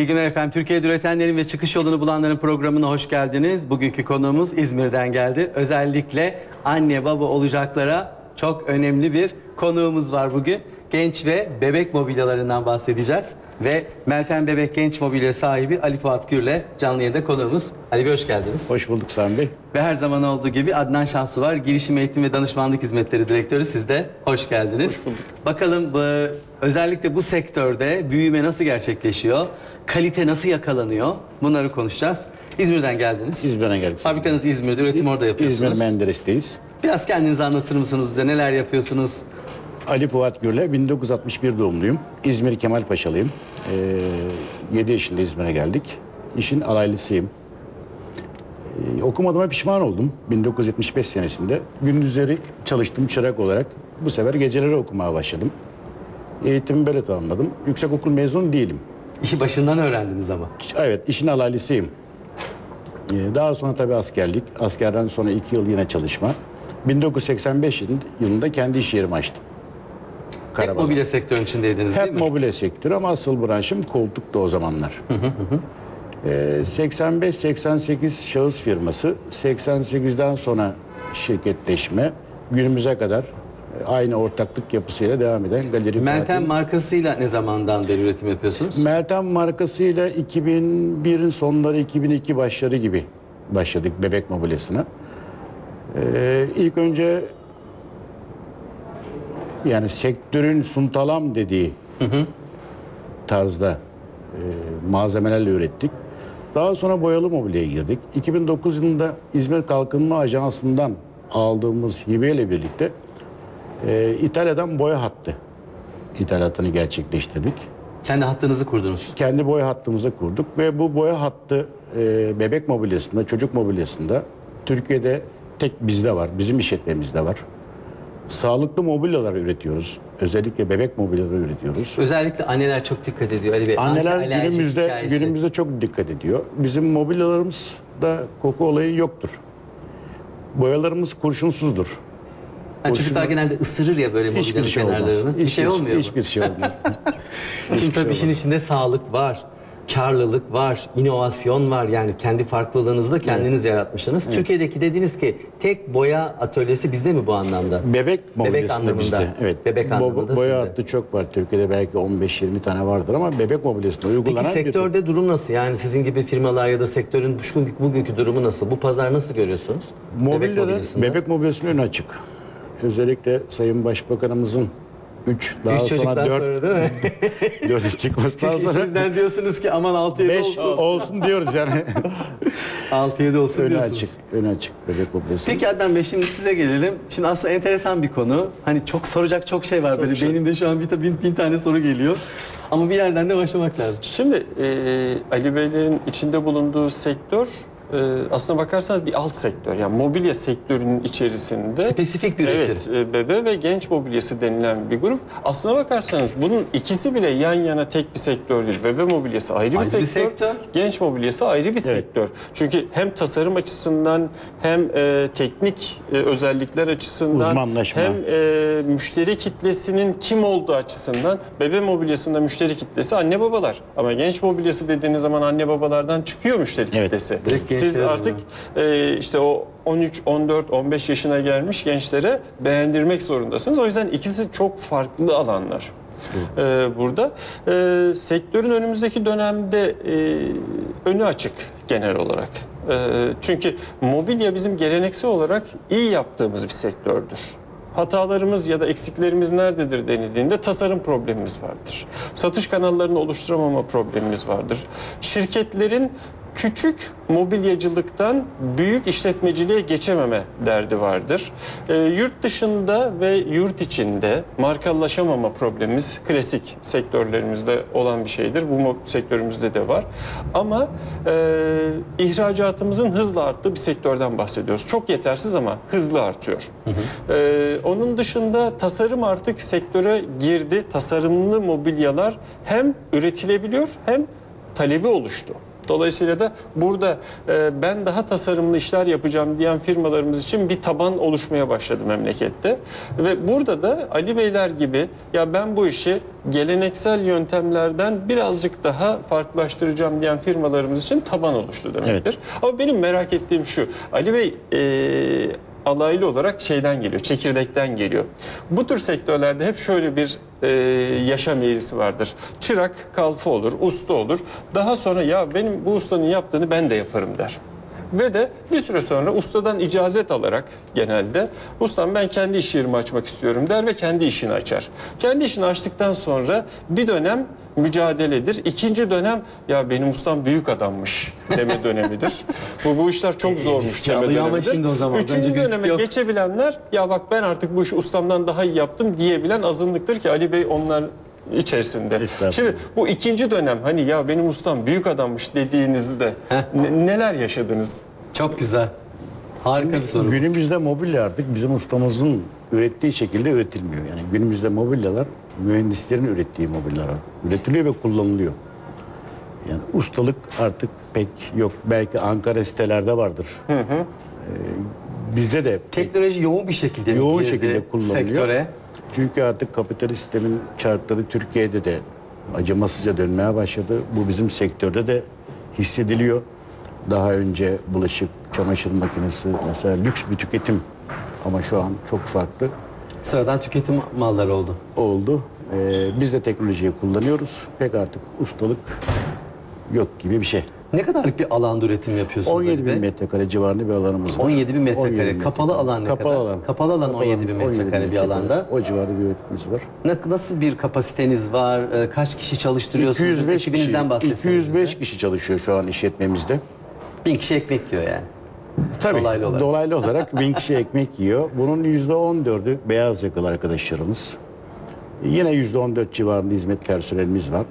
İyi günler efendim. Türkiye'de üretenlerin ve çıkış yolunu bulanların programına hoş geldiniz. Bugünkü konuğumuz İzmir'den geldi. Özellikle anne baba olacaklara çok önemli bir konuğumuz var bugün. Genç ve bebek mobilyalarından bahsedeceğiz. Ve Meltem Bebek Genç Mobilya sahibi Ali Fuat Gür'le canlı yayında konuğumuz. Ali Bey hoş geldiniz. Hoş bulduk Sami Bey. Ve her zaman olduğu gibi Adnan Şansu var. Girişim Eğitim ve Danışmanlık Hizmetleri Direktörü. Siz de hoş geldiniz. Hoş bulduk. Bakalım bu, özellikle bu sektörde büyüme nasıl gerçekleşiyor? Kalite nasıl yakalanıyor? Bunları konuşacağız. İzmir'den geldiniz. İzmir'e geldik. Fabrikanız İzmir'de, üretim orada yapıyorsunuz. İzmir Menderes'teyiz. Biraz kendinizi anlatır mısınız bize? Neler yapıyorsunuz? Ali Fuat Gürle 1961 doğumluyum. İzmir Kemalpaşalıyım. Ee, 7 yaşında İzmir'e geldik. İşin alaylısıyım. Ee, okumadığıma pişman oldum 1975 senesinde. Gündüzleri çalıştım çırak olarak. Bu sefer geceleri okumaya başladım. Eğitimi böyle tamamladım. Yüksek okul mezunu değilim. İşi başından öğrendiniz ama. Evet, işin alaylısıyım. Ee, Daha sonra tabii askerlik. Askerden sonra iki yıl yine çalışma. 1985 yılında kendi iş yerimi açtım. Hep mobilya sektörünün içindeydiniz değil Hep mi? mobilya sektörü ama asıl branşım koltuktu o zamanlar. Ee, 85-88 şahıs firması, 88'den sonra şirketleşme, günümüze kadar aynı ortaklık yapısıyla devam eden Galeri Meltem Fatih. markasıyla ne zamandan beri üretim yapıyorsunuz? Meltem markasıyla 2001'in sonları 2002 başları gibi başladık bebek mobilyasına. Ee, ilk önce yani sektörün suntalam dediği tarzda e, malzemelerle ürettik. Daha sonra boyalı mobilyaya girdik. 2009 yılında İzmir Kalkınma Ajansı'ndan aldığımız hibeyle birlikte e, İtalya'dan boya hattı ithalatını gerçekleştirdik Kendi hattınızı kurdunuz. kendi boya hattımızı kurduk ve bu boya hattı e, bebek mobilyasında, çocuk mobilyasında Türkiye'de tek bizde var, bizim işletmemizde var. Sağlıklı mobilyalar üretiyoruz. Özellikle bebek mobilyaları üretiyoruz. Özellikle anneler çok dikkat ediyor Ali Bey. Anneler günümüzde hikayesi. günümüzde çok dikkat ediyor. Bizim mobilyalarımızda koku olayı yoktur. Boyalarımız kurşunsuzdur. Yani çocuklar genelde ısırır ya böyle Hiçbir mobilyanın şey olmaz. kenarlarını. Bir şey olmuyor mu? Hiçbir şey olmaz. Şimdi tabii işin içinde sağlık var, karlılık var, inovasyon var. Yani kendi farklılığınızı da kendiniz yaratmışsınız. Türkiye'deki dediniz ki tek boya atölyesi bizde mi bu anlamda? Bebek mobilyasında anlamında. bizde. Evet. Bebek Bo- anlamında boya sizde. hattı çok var. Türkiye'de belki 15-20 tane vardır ama bebek mobilyasında uygulanan Peki sektörde durum nasıl? Yani sizin gibi firmalar ya da sektörün bugünkü, bugünkü durumu nasıl? Bu pazar nasıl görüyorsunuz? Bebek mobilyasında. bebek mobilyasının önü açık. Özellikle Sayın Başbakanımızın 3 daha Üç sonra çocuktan 4 sonra değil mi? 4 çıkmasından Siz sonra işinizden diyorsunuz ki aman 6-7 5 olsun. olsun diyoruz yani. 6-7 olsun önü diyorsunuz. açık. Önü açık bebek mobilyası. Peki Adnan Bey şimdi size gelelim. Şimdi aslında enteresan bir konu. Hani çok soracak çok şey var böyle. Benim de şu an bir, bin, bin tane soru geliyor. Ama bir yerden de başlamak lazım. Şimdi e, Ali Beylerin içinde bulunduğu sektör aslına bakarsanız bir alt sektör. Yani mobilya sektörünün içerisinde Spesifik bir üretim. Evet, e, bebe ve genç mobilyası denilen bir grup. Aslına bakarsanız bunun ikisi bile yan yana tek bir sektör değil. Bebe mobilyası ayrı, Ayrı bir, bir sektör, sektör. genç mobilyası ayrı bir sektör. Çünkü hem tasarım açısından hem e, teknik e, özellikler açısından Uzmanlaşma. hem e, müşteri kitlesinin kim olduğu açısından bebe mobilyasında müşteri kitlesi anne babalar. Ama genç mobilyası dediğiniz zaman anne babalardan çıkıyor müşteri Evet. kitlesi. Direkt Siz artık e, işte o 13, 14, 15 yaşına gelmiş gençlere beğendirmek zorundasınız. O yüzden ikisi çok farklı alanlar. E, burada e, sektörün önümüzdeki dönemde e, önü açık genel olarak. E, çünkü mobilya bizim geleneksel olarak iyi yaptığımız bir sektördür. Hatalarımız ya da eksiklerimiz nerededir denildiğinde tasarım problemimiz vardır. Satış kanallarını oluşturamama problemimiz vardır. Şirketlerin küçük mobilyacılıktan büyük işletmeciliğe geçememe derdi vardır. Ee, yurt dışında ve yurt içinde markalaşamama problemimiz klasik sektörlerimizde olan bir şeydir. Bu sektörümüzde de var. Ama e, ihracatımızın hızla arttığı bir sektörden bahsediyoruz. Çok yetersiz ama hızlı artıyor. Ee, onun dışında tasarım artık sektöre girdi. Tasarımlı mobilyalar hem üretilebiliyor hem talebi oluştu. Dolayısıyla da burada e, ben daha tasarımlı işler yapacağım diyen firmalarımız için bir taban oluşmaya başladı memlekette. Ve burada da Ali Beyler gibi ya ben bu işi geleneksel yöntemlerden birazcık daha farklılaştıracağım diyen firmalarımız için taban oluştu demektir. Ama benim merak ettiğim şu. Ali Bey e, alaylı olarak şeyden geliyor, çekirdekten geliyor. Bu tür sektörlerde hep şöyle bir e, yaşam eğrisi vardır. Çırak kalfa olur, usta olur. Daha sonra ya benim bu ustanın yaptığını ben de yaparım der. Ve de bir süre sonra ustadan icazet alarak genelde ustam ben kendi iş yerimi açmak istiyorum der ve kendi işini açar. Kendi işini açtıktan sonra bir dönem mücadeledir. İkinci dönem ya benim ustam büyük adammış deme dönemidir. bu bu işler çok zormuş riski deme dönemidir. şimdi o zaman. Üçüncü döneme yok. geçebilenler ya bak ben artık bu işi ustamdan daha iyi yaptım diyebilen azınlıktır ki Ali Bey onlar içerisinde. Şimdi bu ikinci dönem hani ya benim ustam büyük adammış dediğinizde ne- neler yaşadınız? Çok güzel. Harika bir soru. Günümüzde mobilya artık bizim ustamızın ürettiği şekilde üretilmiyor. Yani günümüzde mobilyalar mühendislerin ürettiği mobilyalar üretiliyor ve kullanılıyor. Yani ustalık artık pek yok. Belki Ankara sitelerde vardır. Ee, bizde de pek Teknoloji yoğun bir şekilde yoğun girdi şekilde kullanılıyor. sektöre. Çünkü artık kapitalist sistemin çarkları Türkiye'de de acımasızca dönmeye başladı. Bu bizim sektörde de hissediliyor. Daha önce bulaşık, çamaşır makinesi mesela lüks bir tüketim ama şu an çok farklı Sıradan tüketim malları oldu. oldu. Ee, biz de teknolojiyi kullanıyoruz. Pek artık ustalık yok gibi bir şey. Ne kadarlık bir alanda üretim yapıyorsunuz 17 Ali Bey? bin metrekare civarında bir alanımız var. 17 bin metrekare. 17 bin Kapalı alan ne Kapalı kadar? alan. Kapalı alan 17 bin metrekare bir alanda. O civarda bir üretimimiz var. Nasıl bir kapasiteniz var? Ee, Kaç kişi çalıştırıyorsunuz? 205 kişi, Ekibinizden bahsetseniz 205 bize. kişi çalışıyor şu an işletmemizde. Bin kişi ekmek yiyor yani. Tabii Dolaylı olarak. dolaylı olarak bin kişi ekmek yiyor. Bunun yüzde on dördü beyaz yakalı arkadaşlarımız. Yine yüzde on dört civarında hizmet personelimiz var.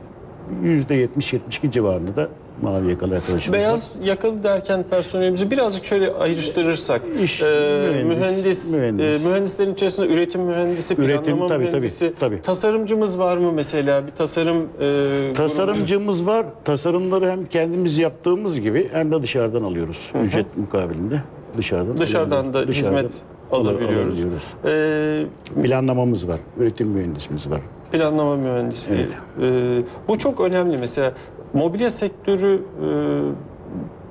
Yüzde yetmiş yetmiş iki civarında da mavi yakalı arkadaşımız. Beyaz yakalı derken personelimizi birazcık şöyle ayrıştırırsak İş, e, mühendis, mühendis, mühendis. e, mühendislerin içerisinde üretim mühendisi, Üretim, planlama tabii, tabii, mühendisi, tabii. tasarımcımız var mı mesela bir tasarım e, Tasarımcımız var. Tasarımları hem kendimiz yaptığımız gibi hem de dışarıdan alıyoruz. Ücret mukabilinde dışarıdan. dışarıdan da. Dışarıdan hizmet al- alabiliyoruz. alabiliyoruz. E, Planlamamız var. Üretim mühendisimiz var. planlama mühendisliği. E, bu çok önemli mesela mobilya sektörü e,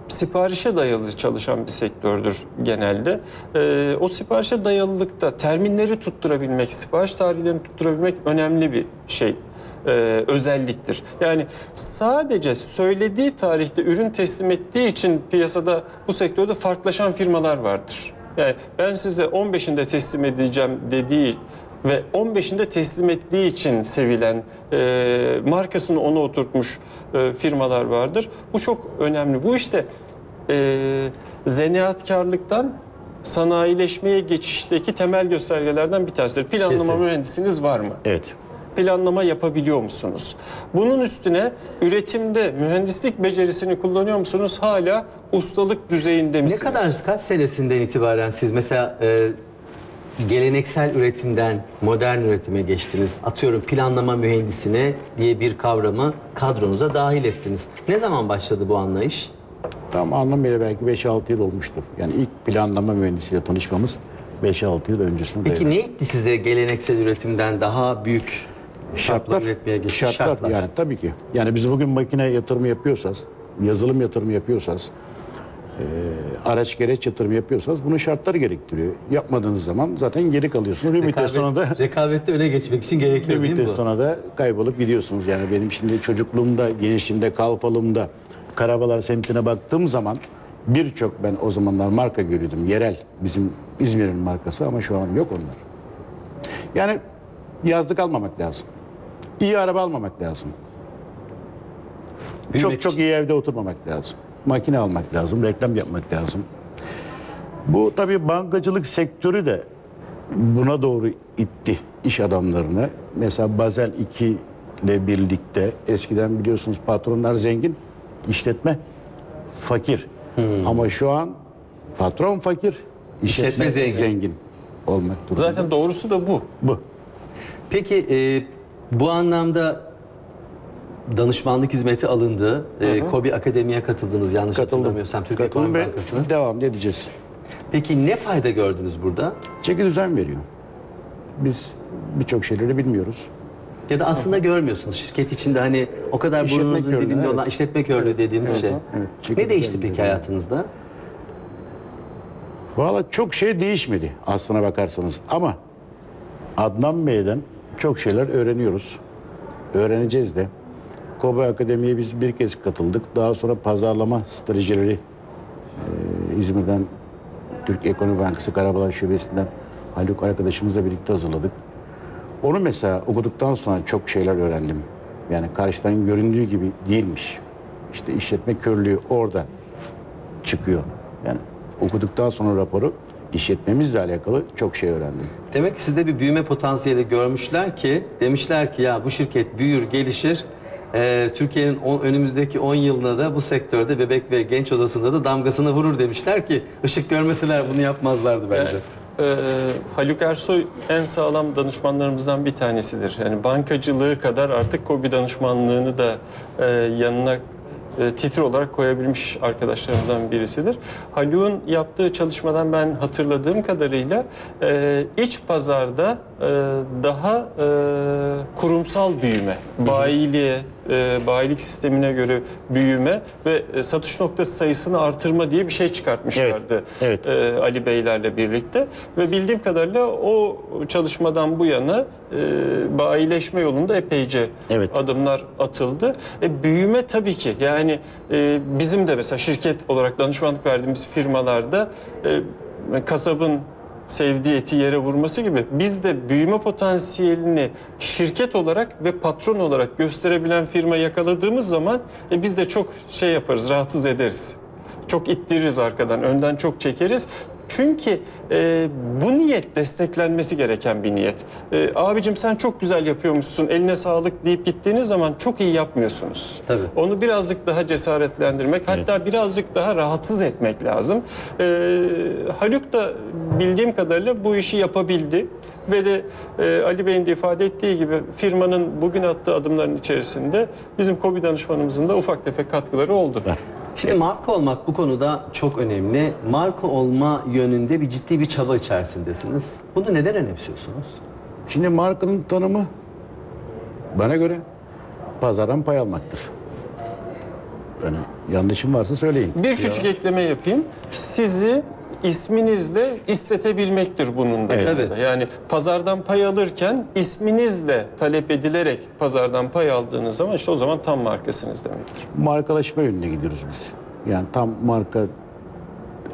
siparişe dayalı çalışan bir sektördür genelde. E, o siparişe dayalılıkta terminleri tutturabilmek, sipariş tarihlerini tutturabilmek önemli bir şey. e, özelliktir. Yani sadece söylediği tarihte ürün teslim ettiği için piyasada bu sektörde farklılaşan firmalar vardır. Yani ben size 15'inde teslim edeceğim dediği ve 15'inde teslim ettiği için sevilen e, markasını ona oturtmuş e, firmalar vardır. Bu çok önemli. Bu işte e, zanaatkarlıktan sanayileşmeye geçişteki temel göstergelerden bir tanesidir. Planlama Kesin. mühendisiniz var mı? Evet. planlama yapabiliyor musunuz? Bunun üstüne üretimde mühendislik becerisini kullanıyor musunuz? Hala ustalık düzeyinde Ne misiniz? kadar kaç senesinden itibaren siz mesela e, geleneksel üretimden modern üretime geçtiniz? Atıyorum planlama mühendisine diye bir kavramı kadronuza dahil ettiniz. Ne zaman başladı bu anlayış? Tam anlamıyla belki 5-6 yıl olmuştur. Yani ilk planlama mühendisiyle tanışmamız 5-6 yıl öncesinde Peki ne itti size geleneksel üretimden daha büyük Şartlar, üretmeye geçiş? şartlar, yani tabii ki. Yani biz bugün makine yatırımı yapıyorsaz, yazılım yatırımı yapıyorsaz, e, araç gereç yatırımı yapıyorsanız bunun şartları gerektiriyor. Yapmadığınız zaman zaten geri kalıyorsunuz. Bir müddet sonra da rekabette öne geçmek için bir gerekiyor değil mi müddet sonra da kaybolup gidiyorsunuz. Yani benim şimdi çocukluğumda, gençliğimde, kalfalığımda Karabalar semtine baktığım zaman birçok ben o zamanlar marka görüyordum. Yerel bizim İzmir'in markası ama şu an yok onlar. Yani yazlık almamak lazım. İyi araba almamak lazım. Büyümek çok çok iyi evde oturmamak lazım. Makine almak lazım, reklam yapmak lazım. Bu tabii bankacılık sektörü de buna doğru itti iş adamlarını. Mesela Bazel 2 ile birlikte eskiden biliyorsunuz patronlar zengin, işletme fakir. Ama şu an patron fakir, işletme, İşletme zengin. zengin. olmak durumunda. Zaten doğrusu da bu. bu. Peki e, bu anlamda danışmanlık hizmeti alındı. E, KOBİ Akademi'ye katıldınız yanlış Katıldım. hatırlamıyorsam. Türkiye Katıldım Ekonomi ve Bankası'na. devam edeceğiz. Peki ne fayda gördünüz burada? Çeki düzen veriyor. Biz birçok şeyleri bilmiyoruz. Ya da aslında görmüyorsunuz. Şirket içinde hani o kadar İşletme burnunuzun körlüğü, dibinde evet. olan işletme körlüğü dediğimiz evet, şey. evet. Ne değişti peki veriyor. hayatınızda? Valla çok şey değişmedi aslına bakarsanız. Ama Adnan Bey'den çok şeyler öğreniyoruz. Öğreneceğiz de. Kobe Akademi'ye biz bir kez katıldık. Daha sonra pazarlama stratejileri e, İzmir'den Türk Ekonomi Bankası Karabalan Şubesi'nden Haluk arkadaşımızla birlikte hazırladık. Onu mesela okuduktan sonra çok şeyler öğrendim. Yani karşıdan göründüğü gibi değilmiş. İşte işletme körlüğü orada çıkıyor. Yani okuduktan sonra raporu işletmemizle alakalı çok şey öğrendim. Demek ki sizde bir büyüme potansiyeli görmüşler ki demişler ki ya bu şirket büyür, gelişir. Ee, Türkiye'nin on- önümüzdeki 10 yılına da bu sektörde bebek ve genç odasında da damgasını vurur demişler ki ışık görmeseler bunu yapmazlardı bence. Ee, Haluk Ersoy en sağlam danışmanlarımızdan bir tanesidir. Yani bankacılığı kadar artık KOBİ danışmanlığını da e, yanına e, titir olarak koyabilmiş arkadaşlarımızdan birisidir. Haluk'un yaptığı çalışmadan ben hatırladığım kadarıyla e, iç pazarda e, daha e, kurumsal büyüme, bayiliğe, e, bayilik sistemine göre büyüme ve e, satış noktası sayısını artırma diye bir şey çıkartmışlardı. Evet, evet. E, Ali Beylerle birlikte ve bildiğim kadarıyla o çalışmadan bu yana e, bayileşme yolunda epeyce Evet. adımlar atıldı. E, büyüme tabii ki yani e, bizim de mesela şirket olarak danışmanlık verdiğimiz firmalarda e, kasabın sevdiği eti yere vurması gibi biz de büyüme potansiyelini şirket olarak ve patron olarak gösterebilen firma yakaladığımız zaman e, biz de çok şey yaparız, rahatsız ederiz. Çok ittiririz arkadan, önden çok çekeriz. Çünkü e, bu niyet desteklenmesi gereken bir niyet. E, abicim sen çok güzel yapıyormuşsun, eline sağlık deyip gittiğiniz zaman çok iyi yapmıyorsunuz. Tabii. Onu birazcık daha cesaretlendirmek, hatta birazcık daha rahatsız etmek lazım. Ee, Haluk da bildiğim kadarıyla bu işi yapabildi. Ve de e, Ali Bey'in de ifade ettiği gibi firmanın bugün attığı adımların içerisinde bizim KOBİ danışmanımızın da ufak tefek katkıları oldu. Şimdi marka olmak bu konuda çok önemli. Marka olma yönünde bir ciddi bir çaba içerisindesiniz. Bunu neden önemsiyorsunuz? Şimdi markanın tanımı bana göre pazardan pay almaktır. Yani yanlışım varsa söyleyin. Bir küçük ekleme yapayım. Sizi isminizle istetebilmektir bunun da. Evet. Tabii. Yani pazardan pay alırken isminizle talep edilerek pazardan pay aldığınız zaman işte o zaman tam markasınız demektir. Markalaşma yönüne gidiyoruz biz. Yani tam marka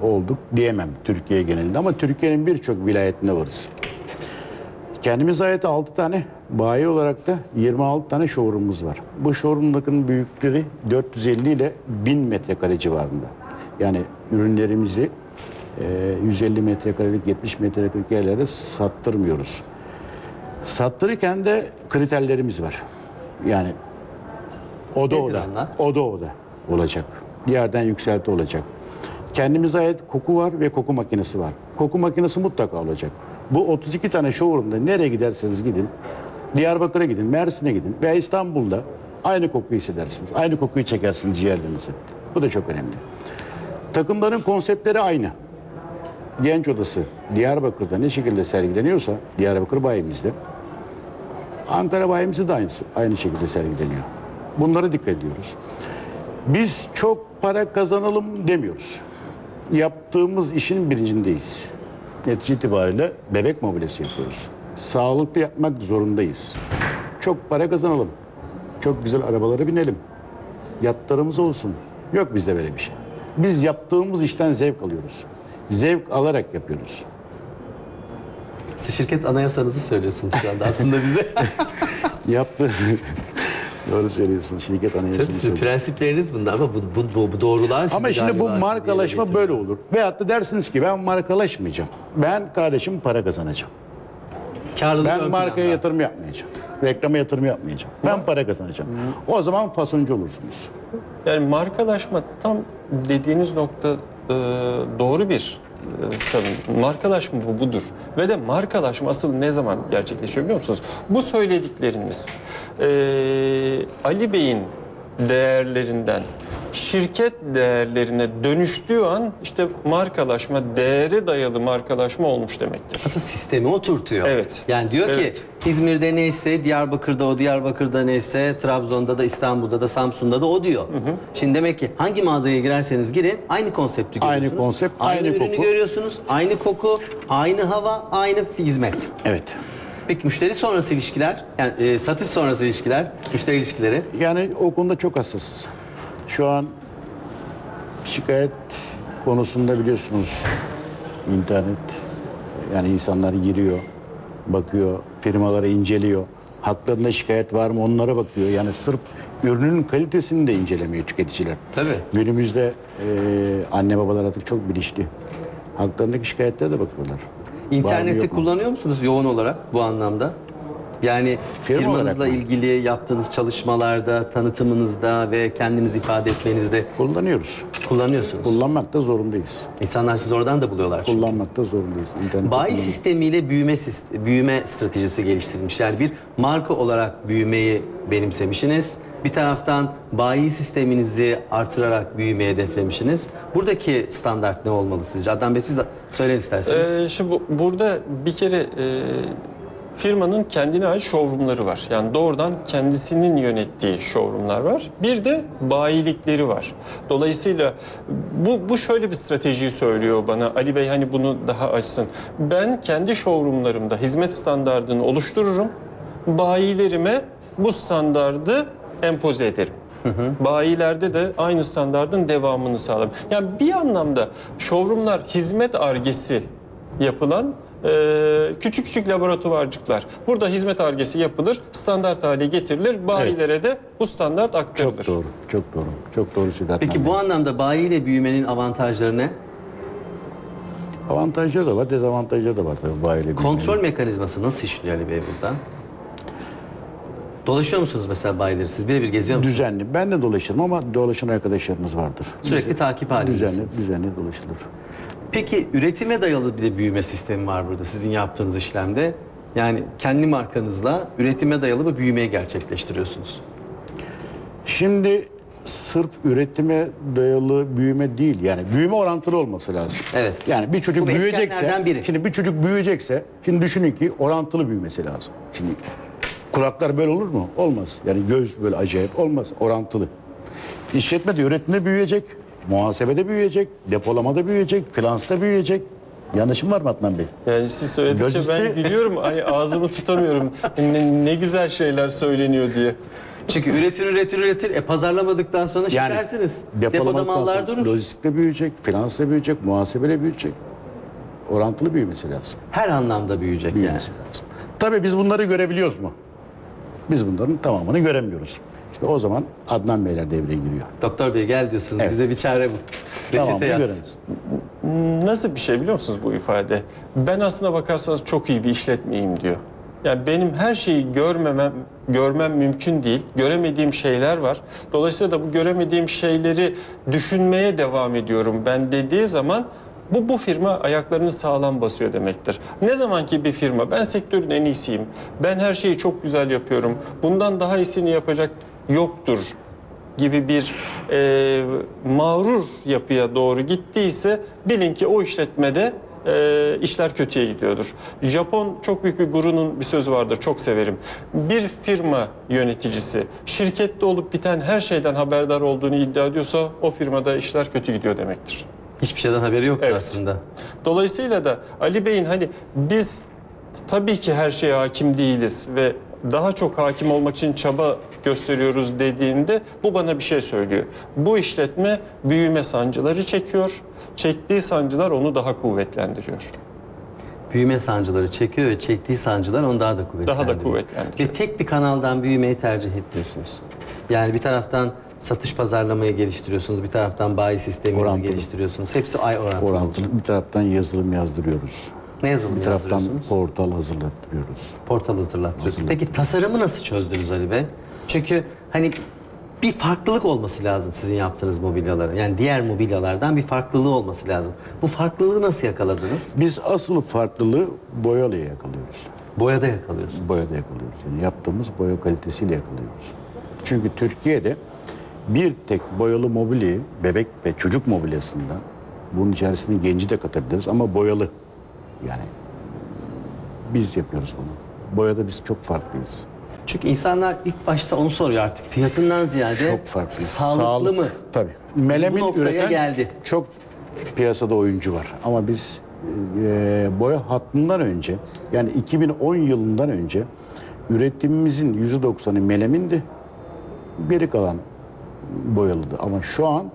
olduk diyemem Türkiye genelinde ama Türkiye'nin birçok vilayetinde varız. Kendimize ait 6 tane bayi olarak da 26 tane showroom'umuz var. Bu showroom'ların büyükleri 450 ile 1000 metrekare civarında. Yani ürünlerimizi 150 metrekarelik 70 metrekarelik yerlerde sattırmıyoruz. Sattırırken de kriterlerimiz var. Yani oda Nedir oda, onlar? oda oda olacak. Yerden yükselti olacak. Kendimize ait koku var ve koku makinesi var. Koku makinesi mutlaka olacak. Bu 32 tane showroom'da nereye giderseniz gidin, Diyarbakır'a gidin, Mersin'e gidin veya İstanbul'da aynı kokuyu hissedersiniz. Aynı kokuyu çekersiniz ciğerlerinize. Bu da çok önemli. Takımların konseptleri aynı. Genç Odası Diyarbakır'da ne şekilde sergileniyorsa Diyarbakır bayimizde Ankara bayimizde de aynısı, aynı şekilde sergileniyor. Bunlara dikkat ediyoruz. Biz çok para kazanalım demiyoruz. Yaptığımız işin bilincindeyiz. Netice itibariyle bebek mobilyası yapıyoruz. Sağlıklı yapmak zorundayız. Çok para kazanalım. Çok güzel arabalara binelim. Yatlarımız olsun. Yok bizde böyle bir şey. Biz yaptığımız işten zevk alıyoruz. Zevk alarak yapıyoruz. Siz şirket anayasanızı söylüyorsunuz şu anda aslında bize. Yaptı. Doğru söylüyorsun. Şirket Tabii anayasını sizin söylüyor. prensipleriniz bunlar ama bu, bu, bu, bu doğrular Ama şimdi bu markalaşma böyle olur. Veyahut da dersiniz ki ben markalaşmayacağım. Ben kardeşim para kazanacağım. Karlılık Ben markaya planda. yatırım yapmayacağım. Reklama yatırım yapmayacağım. Ben para kazanacağım. O zaman fasoncu olursunuz. Yani markalaşma tam dediğiniz nokta e, doğru bir tabii. Markalaşma bu budur. Ve de markalaşma asıl ne zaman gerçekleşiyor biliyor musunuz? Bu söyledikleriniz e, Ali Bey'in değerlerinden şirket değerlerine dönüştüğü an işte markalaşma, değere dayalı markalaşma olmuş demektir. Aslında sistemi oturtuyor. Evet. Yani diyor Evet. ki İzmir'de neyse Diyarbakır'da o, Diyarbakır'da neyse Trabzon'da da İstanbul'da da Samsun'da da o diyor. Şimdi demek ki hangi mağazaya girerseniz girin aynı konsepti Aynı görüyorsunuz. konsept, aynı, aynı ürünü koku. görüyorsunuz. Aynı koku, aynı hava, aynı hizmet. Evet. Peki müşteri sonrası ilişkiler, yani e, satış sonrası ilişkiler, müşteri ilişkileri. Yani o konuda çok hassasız. Şu an şikayet konusunda biliyorsunuz internet yani insanlar giriyor, bakıyor, firmaları inceliyor. Haklarında şikayet var mı onlara bakıyor. Yani sırf ürünün kalitesini de incelemiyor tüketiciler. Tabii. Günümüzde e, anne babalar artık çok bilinçli. Haklarındaki şikayetlere de bakıyorlar. İnterneti kullanıyor musunuz yoğun olarak bu anlamda? Yani Firma firmanızla olarak mı? ilgili yaptığınız çalışmalarda, tanıtımınızda ve kendinizi ifade etmenizde Kullanıyoruz. kullanıyorsunuz. Kullanmakta zorundayız. İnsanlar sizi oradan da buluyorlar çünkü. Kullanmakta zorundayız. İnternette Bayi kullan- sistemiyle büyüme sist- büyüme stratejisi geliştirilmiş. Yani bir marka olarak büyümeyi benimsemişsiniz. Bir taraftan bayi sisteminizi artırarak büyümeyi hedeflemişsiniz. Buradaki standart ne olmalı sizce? Adnan Bey siz söyleyin isterseniz. Ee, şimdi bu- burada bir kere e, firmanın kendine ait showroomları var. Yani doğrudan kendisinin yönettiği showroomlar var. Bir de bayilikleri var. Dolayısıyla bu, bu şöyle bir stratejiyi söylüyor bana. Ali Bey hani bunu daha açsın. Ben kendi showroomlarımda hizmet standardını oluştururum. Bayilerime bu standardı empoze ederim. Bayilerde de aynı standardın devamını sağlarım. Yani bir anlamda showroomlar hizmet argesi yapılan e, küçük küçük laboratuvarcıklar. Burada hizmet argesi yapılır, standart hale getirilir. Bayilere de bu standart aktarılır. Çok doğru, çok doğru. Çok doğru söyledi Peki bu anlamda bayiyle büyümenin avantajları ne? Avantajları da var, dezavantajları da var tabii bayiyle Kontrol mekanizması nasıl işliyor Ali Bey burada? Dolaşıyor musunuz mesela bayileri? Siz birebir geziyor musunuz? Düzenli. Ben de dolaşırım ama dolaşan arkadaşlarımız vardır. Sürekli takip halindesiniz. Düzenli, düzenli dolaşılır. Peki üretime dayalı bir de büyüme sistemi var burada sizin yaptığınız işlemde. Yani kendi markanızla üretime dayalı bir büyümeyi gerçekleştiriyorsunuz. Şimdi sırf üretime dayalı büyüme değil yani büyüme orantılı olması lazım. Evet. Yani bir çocuk Bu büyüyecekse, biri. şimdi bir çocuk büyüyecekse, şimdi düşünün ki orantılı büyümesi lazım. Şimdi kulaklar böyle olur mu? Olmaz. Yani göz böyle acayip olmaz. Orantılı. İşletme de üretimde büyüyecek, muhasebede büyüyecek, depolamada büyüyecek, finansta büyüyecek. Yanlışım var mı Adnan Bey? Yani siz söyledikçe ben Lojistik- gülüyorum. Hani ağzımı tutamıyorum. Ne, ne güzel şeyler söyleniyor diye. Çünkü üretir üretir üretir e pazarlamadıktan sonra şişersiniz. Depoda mallar durur. Lojistikte büyüyecek, finansta büyüyecek, muhasebede büyüyecek. Orantılı büyümesi lazım. Her anlamda büyüyecek yani. büyümesi lazım. Tabii biz bunları görebiliyoruz mu? Biz bunların tamamını göremiyoruz. İşte o zaman Adnan Beyler devreye giriyor. Doktor Bey gel diyorsunuz Evet. bize bir çare bu. Reçete yaz. Nasıl bir şey biliyor musunuz bu ifade? Ben aslına bakarsanız çok iyi bir işletmeyim diyor. Yani benim her şeyi görmemem görmem mümkün değil. Göremediğim şeyler var. Dolayısıyla da bu göremediğim şeyleri düşünmeye devam ediyorum ben dediği zaman bu bu firma ayaklarını sağlam basıyor demektir. Ne zaman ki bir firma ben sektörün en iyisiyim. Ben her şeyi çok güzel yapıyorum. Bundan daha iyisini yapacak yoktur gibi bir e, mağrur yapıya doğru gittiyse bilin ki o işletmede e, işler kötüye gidiyordur. Japon çok büyük bir gurunun bir sözü vardır çok severim. Bir firma yöneticisi şirkette olup biten her şeyden haberdar olduğunu iddia ediyorsa o firmada işler kötü gidiyor demektir. Hiçbir şeyden haberi yoktur Evet. aslında. Dolayısıyla da Ali Bey'in hani biz tabii ki her şeye hakim değiliz ve daha çok hakim olmak için çaba gösteriyoruz dediğinde bu bana bir şey söylüyor. Bu işletme büyüme sancıları çekiyor. Çektiği sancılar onu daha kuvvetlendiriyor. Büyüme sancıları çekiyor ve çektiği sancılar onu daha da kuvvetlendiriyor. Daha da kuvvetlendiriyor. Ve tek bir kanaldan büyümeyi tercih etmiyorsunuz. Yani bir taraftan satış pazarlamayı geliştiriyorsunuz, bir taraftan bayi sisteminizi Orantılı. geliştiriyorsunuz. Hepsi ay orantılı. Orantılı bir taraftan yazılım yazdırıyoruz. Ne yazılım Bir taraftan yazdırıyorsunuz? portal hazırlatıyoruz. Portal hazırlattırıyorsunuz. Peki tasarımı nasıl çözdünüz Ali Bey? Çünkü hani bir farklılık olması lazım sizin yaptığınız mobilyaların. Yani diğer mobilyalardan bir farklılığı olması lazım. Bu farklılığı nasıl yakaladınız? Biz asıl farklılığı boyalı yakalıyoruz. Boyada yakalıyorsunuz. Boyada yakalıyoruz. Yani yaptığımız boya kalitesiyle yakalıyoruz. Çünkü Türkiye'de bir tek boyalı mobilyayı bebek ve çocuk mobilyasında bunun içerisine genci de katabiliriz ama boyalı. Yani biz yapıyoruz bunu. Boyada biz çok farklıyız. Çünkü insanlar ilk başta onu soruyor artık. Fiyatından ziyade Çok farklıyız. sağlıklı Sağlık- mı? Tabii. Melamin üreten geldi. çok piyasada oyuncu var. Ama biz e, boya hattından önce yani 2010 yılından önce üretimimizin %90'ı melamindi. Geri kalan boyalıdı. Ama şu an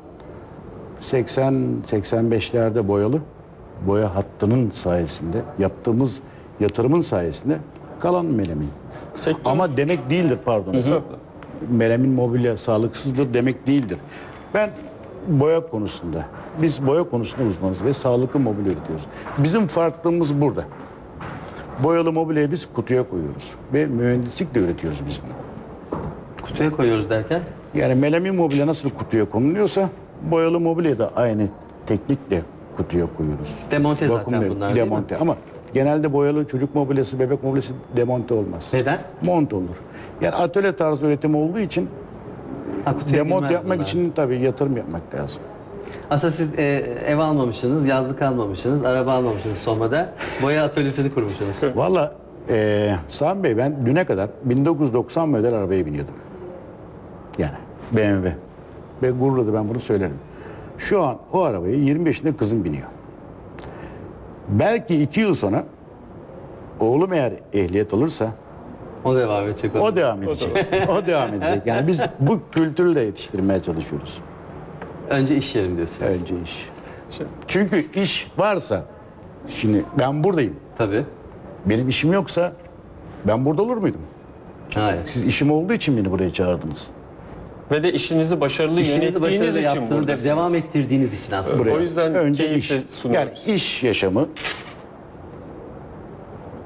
80-85'lerde boyalı. Boya hattının sayesinde yaptığımız yatırımın sayesinde kalan melamin. Sektör- Ama demek değildir pardon. Estağfurullah. Melamin mobilya sağlıksızdır demek değildir. Ben boya konusunda, biz boya konusunda uzmanız ve sağlıklı mobilya üretiyoruz. Bizim farklılığımız burada. Boyalı mobilyayı biz kutuya koyuyoruz ve mühendislikle üretiyoruz biz bunu. Kutuya koyuyoruz derken Yani melamin mobilya nasıl kutuya konuluyorsa boyalı mobilya da aynı teknikle kutuya koyuyoruz. Demonte zaten Vakumla- bunlar değil mi? Demonte ama genelde boyalı çocuk mobilyası, bebek mobilyası demonte olmaz. neden? Mont olur. Yani atölye tarzı üretim olduğu için Ha, kutuya Demont girmez yapmak bunlar. için tabii yatırım yapmak lazım. Aslında siz e, ev almamışsınız, yazlık almamışsınız, araba almamışsınız Soma'da. Boya atölyesini kurmuşsunuz. Valla eee Sami Bey ben düne kadar 1990 model arabaya biniyordum. Yani BMW. Ve gururla da ben bunu söylerim. Şu an o arabayı 25 yaşında kızım biniyor. Belki iki yıl sonra oğlum eğer ehliyet alırsa O devam edecek. o devam edecek. o devam edecek. Yani biz bu kültürle yetiştirmeye çalışıyoruz. Önce iş yerim diyorsunuz. Önce iş. Çünkü iş varsa şimdi ben buradayım. Tabii. Benim işim yoksa ben burada olur muydum? Hayır. Siz işim olduğu için beni buraya çağırdınız. Ve de işinizi başarılı İşinizi yönettiğiniz başarılı için yaptığını de- buradasınız. devam ettirdiğiniz için aslında. Buraya. O yüzden Önce keyifle iş. Yani sunuyoruz. iş yaşamı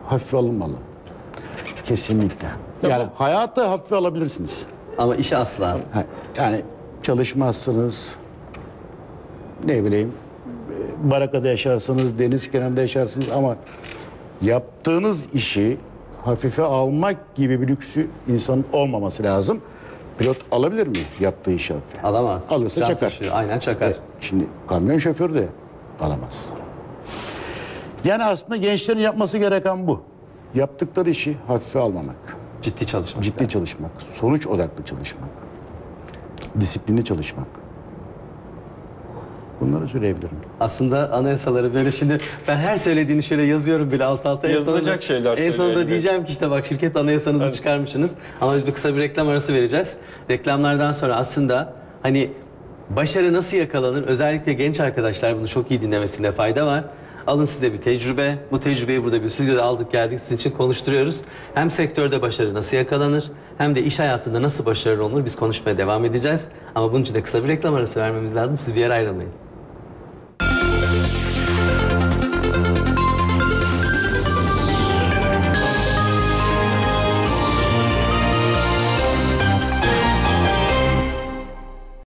hafife alınmalı. Kesinlikle. Yani hayatı hafife alabilirsiniz. Ama işi asla. Ha, Yani çalışmazsınız. Ne bileyim e, barakada yaşarsınız, deniz kenarında yaşarsınız ama yaptığınız işi hafife almak gibi bir lüksü insanın olmaması lazım. Pilot alabilir mi yaptığı işi hafife? Alamaz. Alırsa Can çakar. taşıyor, Aynen çakar. E, Şimdi kamyon şoförü de alamaz. Yani aslında gençlerin yapması gereken bu. Yaptıkları işi hafife almamak. Ciddi çalışmak. Ciddi çalışmak, sonuç odaklı çalışmak, disiplinli çalışmak. Bunları söyleyebilirim. Aslında anayasaları böyle şimdi ben her söylediğini şöyle yazıyorum bile alt alta. En Yazılacak sonunda- şeyler En sonunda diyeceğim ki işte bak şirket anayasanızı çıkarmışsınız. Ama biz bir kısa bir reklam arası vereceğiz. Reklamlardan sonra aslında hani başarı nasıl yakalanır? Özellikle genç arkadaşlar bunu çok iyi dinlemesinde fayda var. Alın size bir tecrübe. Bu tecrübeyi burada bir stüdyoda aldık geldik sizin için konuşturuyoruz. Hem sektörde başarı nasıl yakalanır hem de iş hayatında nasıl başarılı olunur biz konuşmaya devam edeceğiz. Ama bunun için de kısa bir reklam arası vermemiz lazım. Siz bir yere ayrılmayın.